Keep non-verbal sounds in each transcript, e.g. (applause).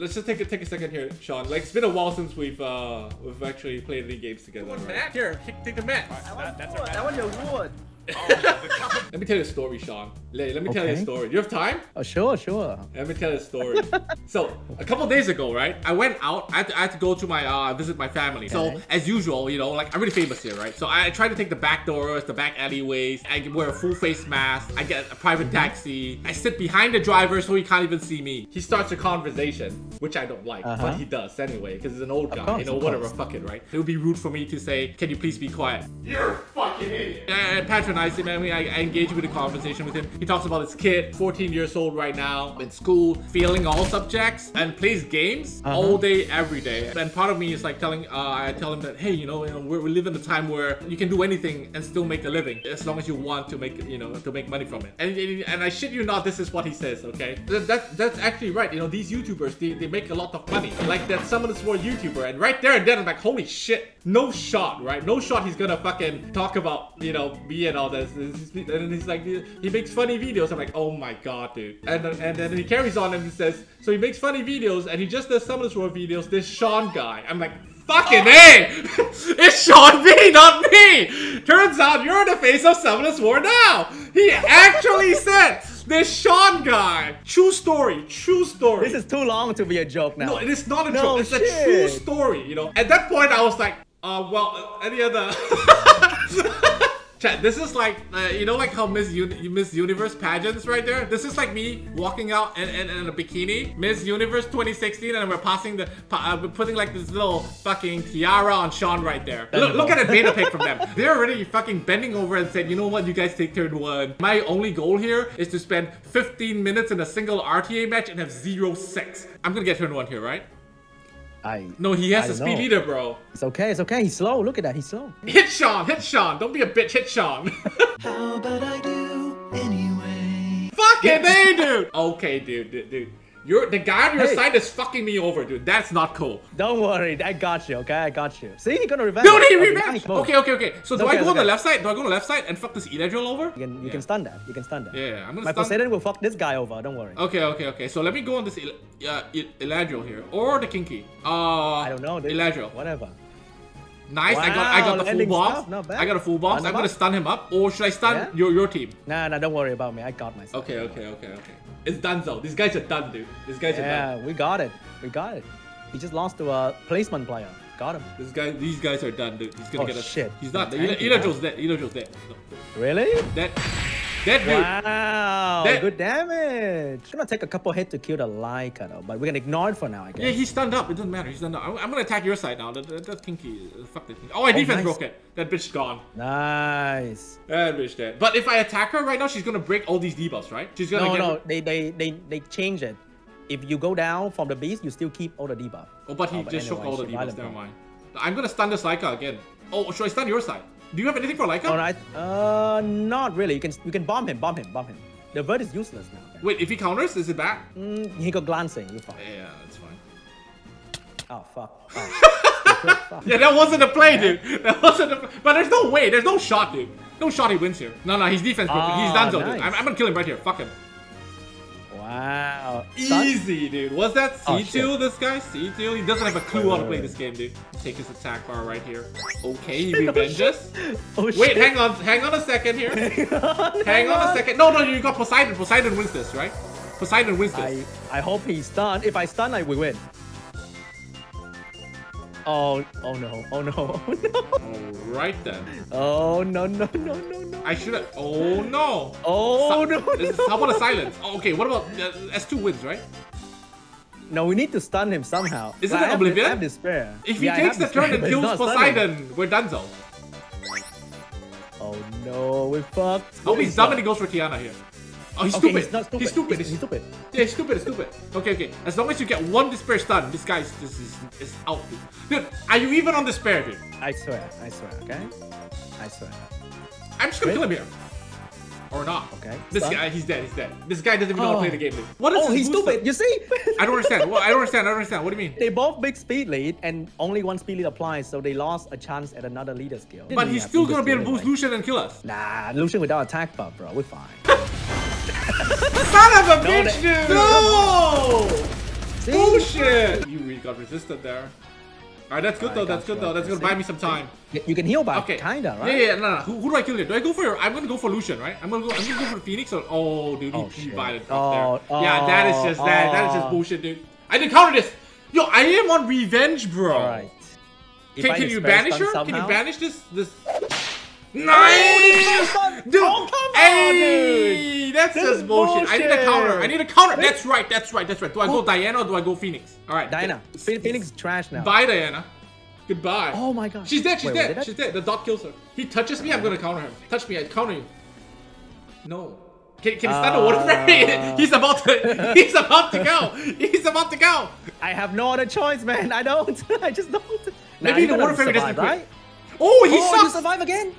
let's just take a take a second here, Sean. Like it's been a while since we've uh we've actually played any games together. One right? mat here. Take, take the mat. That, that's Wood, our I want your wood. Let me tell you a story, Sean. Let, let me tell you a story. Do you have time? Oh, sure, sure. Let me tell you a story. (laughs) so a couple days ago, right? I went out. I had to, I had to go to my uh visit my family. So as usual, you know, like I'm really famous here, right? So I try to take the back doors, the back alleyways. I wear a full face mask. I get a private taxi. I sit behind the driver so he can't even see me. He starts a conversation, which I don't like, Uh-huh. but he does anyway because he's an old guy. course, you know, whatever. course. Fuck it, right? It would be rude for me to say, "Can you please be quiet?" You're a fucking idiot. I patronize him. I mean, I, I engage with a conversation with him. He talks about his kid, 14 years old right now, in school, failing all subjects, and plays games Uh-huh. all day, every day. And part of me is like telling, uh, I tell him that, hey, you know, you know we're, we live in a time where you can do anything and still make a living, as long as you want to make, you know, to make money from it. And, and I shit you not, this is what he says, okay? That, that that's actually right. You know, these YouTubers, they, they make a lot of money. Like that Summoners War YouTuber, and right there and then I'm like, holy shit, no shot, right? No shot he's gonna fucking talk about, you know, me and all this. And then he's like, he makes funny videos. I'm like, oh my god, dude. And, then- and then he carries on and he says, so he makes funny videos and he just does Summoners War videos, this Sean guy. I'm like, Fucking A! (laughs) it's Sean B, not me! Turns out you're in the face of Summoners War now! He actually (laughs) said, this Sean guy! True story, true story. This is too long to be a joke now. No, it is not a No joke. It's a true story, you know. At that point, I was like, uh, well, uh, any other. (laughs) Chat, this is like, uh, you know, like how Miss Miss Universe pageants right there. This is like me walking out in, in, in a bikini, Miss Universe 2016, and we're passing the, pa- uh, we're putting like this little fucking tiara on Sean right there. Look, look at a beta pic from them. (laughs) They're already fucking bending over and said, you know what, you guys take turn one. My only goal here is to spend 15 minutes in a single RTA match and have zero sex. I'm gonna get turn one here, right? I. No, he has I a don't speed know. leader, bro. It's okay. It's okay. He's slow. Look at that. He's slow. Hit Sean, hit Sean. Don't be a bitch, hit Sean. (laughs) How about I do anyway? Fucking A, dude. Okay, dude, dude, dude. You're the guy on your Hey. side is fucking me over, dude. That's not cool. Don't worry. I got you. Okay, I got you. See, he's gonna revenge. Dude, he Okay, revenge. Okay, okay, okay. So do Okay, I go on the left side? Do I go on the left side and fuck this Eladriel over? You can you Yeah. can stun that. You can stun that. Yeah, I'm gonna My stun- Poseidon will fuck this guy over. Don't worry. Okay, okay, okay. So let me go on this El- uh, El- Eladriel here, or the Kinky. Uh, I don't know. This, Eladriel. Whatever. Nice. I got, I got the full landing bombs. stuff, not bad. I got a full. Stun I'm gonna stun him up, or should I stun Yeah? your your team? Nah, nah. Don't worry about me. I got myself. Okay, okay, okay, okay. It's done, though. These guys are done, dude. These guys are done. Yeah, we got it. We got it. He just lost to a placement player. Got him. This guy, these guys are done, dude. He's gonna Oh, get us. shit. He's not. Thank Ela- you, Eladriel's dead. Eladriel's dead. No, Really? Dead. Dead, dude. Wow. That- Good damage. Gonna take a couple hits to kill the Leica though, but we can ignore it for now, I guess. Yeah, he's stunned up. It doesn't matter. He's stunned up. I'm, I'm gonna attack your side now. That, that, kinky. Uh, Fuck that. Kinky. Oh, my defense nice. broke it. That bitch gone. Nice. That bitch dead. But if I attack her right now, she's gonna break all these debuffs, right? She's gonna No, no, they, they they they change it. If you go down from the beast, you still keep all the debuff. Oh, but he Oh, but just shook all the debuffs. Never mind. I'm gonna stun this Leica again. Oh, should I stun your side? Do you have anything for Leica? All right. Uh, not really. You can you can bomb him, bomb him, bomb him. The bird is useless now. Wait, if he counters, is it bad? Mm, he got glancing. You're fine. Yeah, that's fine. Oh fuck. (laughs) Oh. Fuck. Yeah, that wasn't a play, dude. That wasn't a. But there's no way. There's no shot, dude. No shot. He wins here. No, no. His defense broken. He's Ah, done, so, dude. I'm, I'm gonna kill him right here. Fuck him. Wow. Easy, dude. Was that Oh, C2, shit. this guy? C2? He doesn't have a clue how to play this game, dude. Take his attack bar right here. Okay, (laughs) he revenges. Oh, oh, Wait, shit. hang on. Hang on a second here. (laughs) Hang on a second. No, no, you got Poseidon. Poseidon wins this, right? Poseidon wins this. I I hope he's stunned. If I stun, I will win. Oh, oh no, oh no, (laughs) oh no, Alright then. oh no, no, no, no, no. I should have. Oh no. Oh no, this is- no. How about a silence? Oh, okay, what about uh, S2 wins, right? No, we need to stun him somehow. Isn't it I an have- Oblivion? I have despair. If he Yeah, takes the turn (laughs) and kills not stunning. Poseidon, we're done, so. Oh no, we fucked. What he's dumb and he goes for Tiana here. Oh, he's Okay, stupid. he's not stupid. He's stupid. He's, he's stupid. Yeah, he's stupid, he's stupid. Okay, okay. As long as you get one despair stun, this guy's this is is out, dude. Dude, are you even on despair, dude? I swear, I swear, okay? I swear. I'm just gonna Wait. kill him here. Or not. Okay, This stun. guy, he's dead, he's dead. This guy doesn't even know how to Oh. play the game, dude. Oh. What is Oh, he's stupid. up? You see? I don't understand. Well, I don't understand. I don't understand. What do you mean? They both big speed lead, and only one speed lead applies, so they lost a chance at another leader skill. But he's still gonna be able to boost. Lucian and kill us. Nah, Lucian without attack buff, bro. We're fine. (laughs) Son of a No, bitch, that- dude! No! See? Bullshit! You really got resisted there. Alright, that's good I though, that's good though. That's That's got gonna buy me some time. Y- You can heal by Okay. kinda, right? Yeah, yeah, no, no. Who, who do I kill here? Do I go for? your? I'm gonna go for Lucian, right? I'm gonna go. I'm gonna go for Phoenix. Or oh, dude, he, Oh, he shit. violent Oh, there. yeah, that is just that. That is just oh. bullshit, dude. I didn't counter this. Yo, I am on revenge, bro. All right. Can, can you banish them her? Can you banish this? This. Nice, Oh, dude. come on, hey, that's This just is bullshit. I need a counter. I need a counter. That's right. That's right. That's right. Do I go Diana or do I go Phoenix? All right. Diana. Phoenix trash now. Bye, Diana. Goodbye. Oh my god. She's dead. She's Wait, wait, dead. She's dead. The dot kills her. He touches me. I'm gonna counter him. Touch me. I counter you. No. Can, can he stun the water fairy? Uh. (laughs) He's about to. (laughs) He's about to go. He's about to go. I have no other choice, man. I don't. (laughs) I just don't. Maybe you're the water fairy doesn't survive, quit. right? Oh, he oh, you sucks. survive again?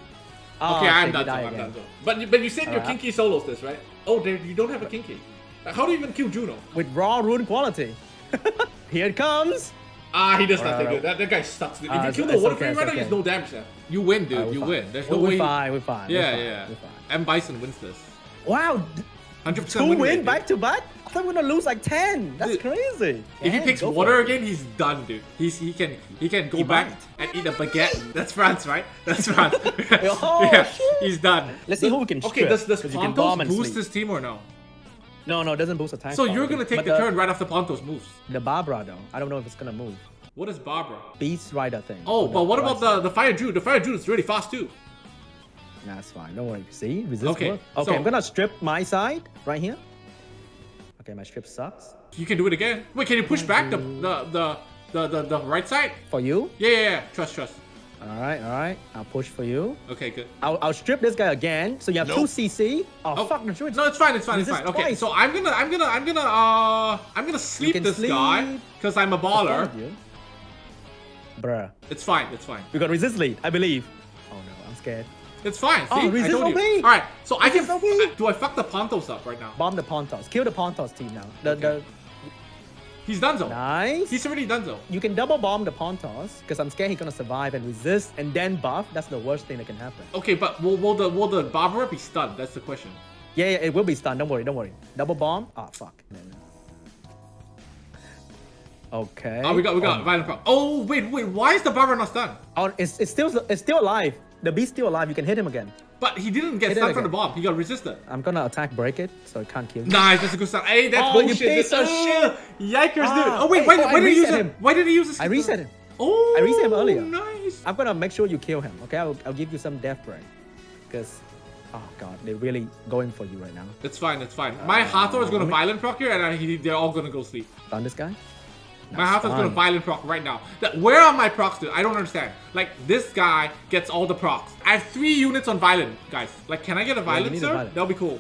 Oh, Okay, I'm done. I'm done. But you- but you said your Alright. kinky solos this right? Oh, there, you don't have a kinky. How do you even kill Juno? With raw rune quality. (laughs) Here it comes. Ah, he does nothing Alright. good. That, that guy sucks. Dude. Ah, if you kill the water okay, it's right now, he no damage left. You win, dude. Alright, you fine. win. There's no we're, way. We're fine. We're fine. we're Yeah, fine, yeah. We're fine. M Bison wins this. Wow. 100% Two win win back to back? I thought we are gonna lose like 10. That's Dude, crazy. If he picks water again, he's done, dude. He's he can he can go He back might. and eat a baguette. (laughs) That's France, right? That's France. (laughs) Oh, (laughs) yeah, shit. he's done. Let's see who we can Okay, strip, does does 'cause you can bomb Pontos boost his team or no? No, no, it doesn't boost attack. So you're gonna take But the turn right after Pontos moves. The Barbara though, I don't know if it's gonna move. What is Barbara? Beast Rider thing. Oh, but what about the the Fire Druid? The Fire Druid is really fast too. Nah, it's fine. Don't worry. See, resist Okay, work. Okay, so- I'm gonna strip my side right here. Okay, my strip sucks. You can do it again. Wait, can you push back the the the the, the, the right side? For you. Yeah, yeah, yeah. Trust, trust. All right, all right. I'll push for you. Okay, good. I'll, I'll strip this guy again. So you have two CC. Oh, Oh, fuck the druid. No, it's fine. It's fine. It's fine. Okay, twice. so I'm gonna, I'm gonna, I'm gonna, uh, I'm gonna sleep can this guy because I'm a baller. You. Bruh. It's fine. It's fine. We got resist lead, I believe. Oh no, I'm scared. It's fine. See, Oh, I resist told you. All right, so I can. Resist OP. Do I fuck the Pontos up right now? Bomb the Pontos. Kill the Pontos team now. The, Okay. He's done so. nice. He's already done so. You can double bomb the Pontos because I'm scared he's gonna survive and resist and then buff. That's the worst thing that can happen. Okay, but will, will the will the Barbara be stunned? That's the question. Yeah, yeah, it will be stunned. Don't worry, don't worry. Double bomb. Ah, fuck. Okay. Oh, we got we got Oh, violent. Oh wait wait, why is the Barbara not stunned? Oh, it's, it's still it's still alive. The beast's still alive. You can hit him again. But he didn't get Hit stunned from the bomb. He got resisted. I'm gonna attack break it so it can't kill you. Nice, that's a good start. Hey, that's Oh, you bullshit. piece dude. of Ugh, Yikers, dude. Ah, Oh wait, hey, why, oh, why did he use it? him. Why did he use this? I reset him. Oh, I reset him earlier. Nice. I'm gonna make sure you kill him. Okay, I'll, I'll give you some death break. Because, oh god, they're really going for you right now. It's fine, it's fine. My Hathor is gonna violent proc here, and I, he, they're all gonna go sleep. Stun this guy. My gonna fine. violent proc right now. That, where are my procs, dude? I don't understand. Like this guy gets all the procs. I have three units on violent, guys. Like, can I get a violent, a sir? violent. That'll be cool.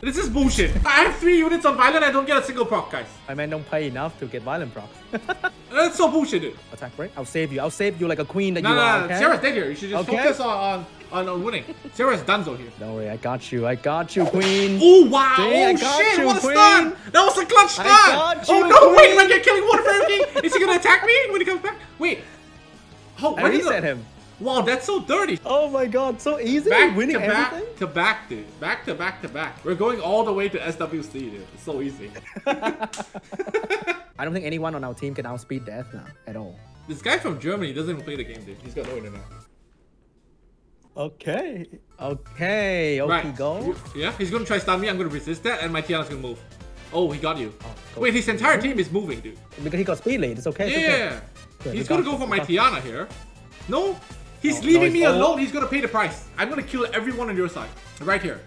This is bullshit. I have three units on violent. I don't get a single proc, guys. My man don't pay enough to get violent procs. (laughs) That's so bullshit, dude. attack break. I'll save you. I'll save you like a queen that No, you no, are. no. okay? Sarah's dead here. You should just Okay. focus on, on on winning. Sarah's donezo here. Don't worry, I got you. I got you, queen. Oh wow! See, oh shit! you, what a queen. stun! That was a clutch stun! Oh no! Wait, queen. am I get killing Water Fairy King? Is he gonna attack me when he comes back? Wait. Oh, I reset him. Wow, that's so dirty. Oh my god, so easy. Back winning to back everything. to back, dude. Back to back to back. We're going all the way to SWC, dude. It's so easy. (laughs) (laughs) I don't think anyone on our team can outspeed death now at all. this guy from Germany doesn't even play the game, dude. He's got no internet. Okay. Okay. Okay, Right. go. Yeah, he's gonna try to stun me. I'm gonna resist that, and my Tiana's gonna move. Oh, he got you. Oh, go. Wait, his entire mm-hmm. team is moving, dude. Because he got speed lead. It's okay. It's Yeah. okay. Good, He's gonna go for my. Tiana here. No, he's No, leaving no, me alone. He's gonna pay the price. I'm gonna kill everyone on your side. Right here.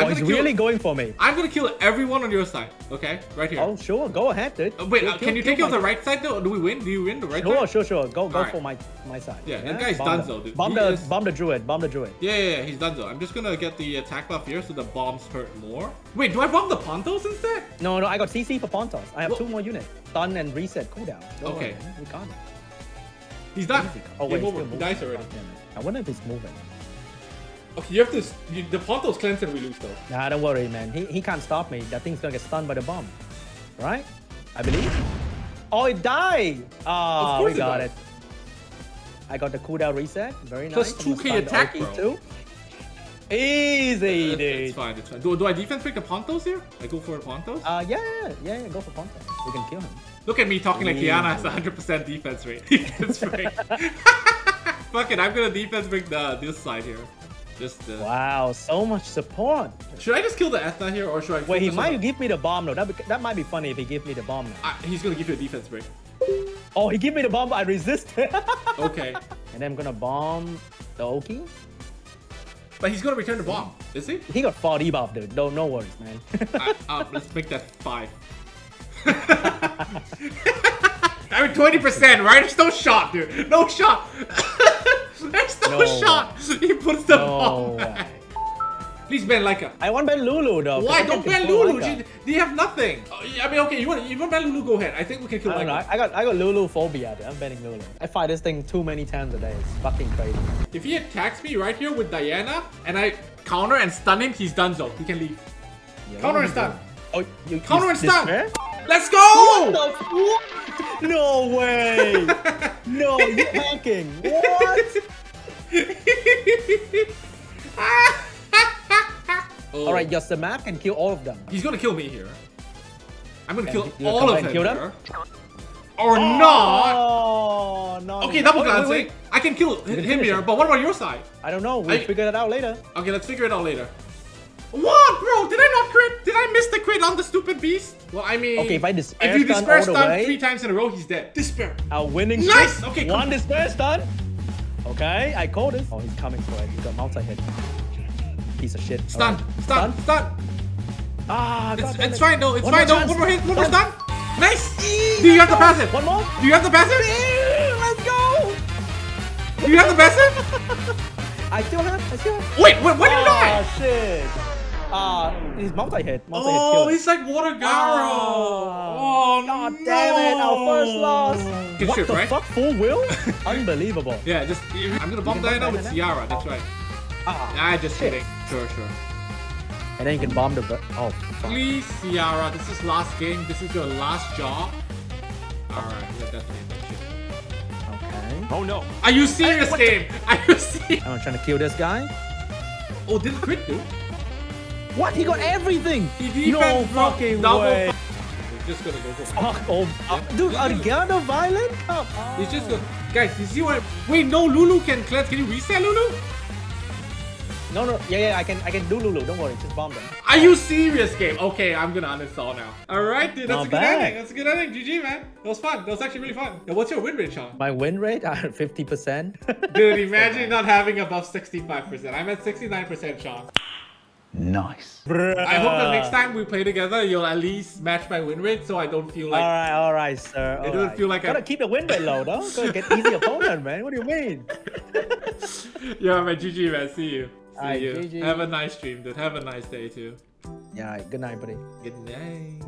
I'm Oh, he's kill, really going for me. I'm gonna kill everyone on your side. Okay, right here. Oh, sure. Go ahead, dude. Uh, wait, Kill- uh, kill- can you take it my- the right side though? Do we win? Do you win the right Sure, side? sure, sure. Go, go Alright. for my my side. Yeah, that guy's Bomb done the- though, dude. Bomb He the is- bomb the druid. Bomb the druid. Yeah, yeah, yeah, he's done though. I'm just gonna get the attack buff here so the bombs hurt more. Wait, do I bomb the Pontos instead? No, no. I got CC for Pontos. I have Well- two more units. Stun and reset cooldown. Don't Okay. man. We got it. He's. Easy. Oh wait, he's still He moving. dies already. It. I wonder if he's moving. Okay, you have to. You, the Pontos cleanse and we lose though. Nah, don't worry, man. He, he can't stop me. That thing's gonna get stunned by the bomb. Right? I believe. Oh, it died! Of we got died. it. I got the cooldown reset. Very Plus nice. Gonna 2k stun attack, bro. Too. Easy, It's, it's fine, it's fine. Do, do I defense pick the Pontos here? I go for the Pontos? Uh, yeah, yeah, yeah, yeah, go for Ponto. We can kill him. Look at me talking like Kiana has 100% defense rate. (laughs) Defense rate. (laughs) Fuck it, I'm gonna defense break the this side here. Just uh, Wow, so much support. Should I just kill the Ethna here or should I Wait, he focus on might give me the bomb though. That, that might be funny if he give me the bomb. Ah, he's gonna give you a defense break. Oh, he give me the bomb, but I resist. (laughs) and Okay. then I'm gonna bomb the Oki. but he's gonna return the bomb, is he? He got 40 buff, dude. Don't, no worries, man. uh, uh, let's make that five. (laughs) I mean, 20%, right? There's no shot, dude. No shot. (laughs) There's no, No. shot. He puts the No bomb way. back. Please ban Leica. I want ban Lulu though. 'cause Why? Don't ban control Lulu. She, they have nothing. Uh, I mean, okay, you want you want ban Lulu? Go ahead. I think we can kill I don't. Leica. I got I got Lulu phobia. Dude. I'm banning Lulu. I fight this thing too many times a day. It's fucking crazy. If he attacks me right here with Diana and I counter and stun him, he's done so. He can leave. Yeah, Counter and stun. are you doing? Oh, you Counter and stun. despair? Let's What go! the f- No way! (laughs) no, you're hacking. What? oh. (laughs) All right, just the map can kill all of them. He's gonna kill me here. I'm gonna And kill all of them kill them? Or not. Oh no. Okay, double Wait, glancing. wait. I can kill him here, but what about your side? I don't know. We'll I- figure it out later. Okay, let's figure it out later. What, bro? Did I not crit? Did I miss the crit on the stupid beast? Well, I mean, Okay, if I despair if you stun despair all stun way- three times in a row, he's dead. Despair. Our winning Nice! Okay, come- One despair stun. Okay, I called it. Oh, he's coming for it. He got multi hit. Piece of shit. Stun, Alright. stun, stun. Ah, It's, God it's it. fine though. It's One fine though. One more hit. One more Stun. stun. Nice. Do you have the passive? One more. Do you have the passive? Let's go. Do you have the passive? (laughs) I still have. I still have. Wait, wait, when did you die? Oh shit. Uh, he's multi hit. Multi hit Oh, kill. he's like Water Garo. Oh, God no. damn it, our first loss. Good what shit, the right? fuck? Full will? (laughs) Unbelievable. Yeah, just I'm gonna bomb Diana with Diana? Ciara. That's right. Ah, Nah, just shit. kidding. Sure, sure. And then you can bomb the. Oh, fuck. Please, Ciara, this is last game. This is your last job. Alright, yeah, definitely that shit. Okay. Oh no. Are you serious, game? (laughs) Are you serious? I'm trying to kill this guy. Oh, didn't crit, dude. What? He got everything. He no fucking Double way. fu- He's just gonna go for. Fuck oh, uh, dude, Argana Violent? Come on. He's just gonna. Guys, you see what? Wait, no, Lulu can cleanse. Can you reset Lulu? No, no, yeah, yeah, I can, I can do Lulu. Don't worry, just bomb them. Are you serious, game? Okay, I'm gonna uninstall now. Alright, dude, that's Not a good bad. ending. That's a good ending. GG, man. That was fun. That was actually really fun. Now, what's your win rate, Sean? My win rate (laughs) at 50%. Dude, imagine not having above 65%. I'm at 69%, Sean. Nice. I hope the next time we play together, you'll at least match my win rate so I don't feel like. all right, all right, sir. It all doesn't right. feel like I Gotta I- keep the win rate low, though. Gotta get easy (laughs) opponent, man. What do you mean? (laughs) Yeah, my GG, man. See you. See Alright, you. GG. Have a nice stream, dude. Have a nice day, too. Yeah, all right, good night, buddy. Good night.